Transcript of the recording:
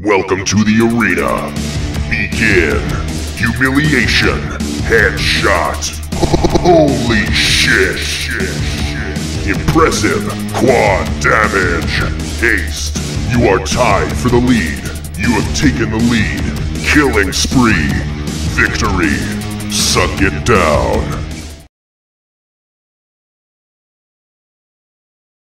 Welcome to the arena. Begin. Humiliation. Headshot. Holy shit. Impressive. Quad damage. Haste. You are tied for the lead. You have taken the lead. Killing spree. Victory. Suck it down.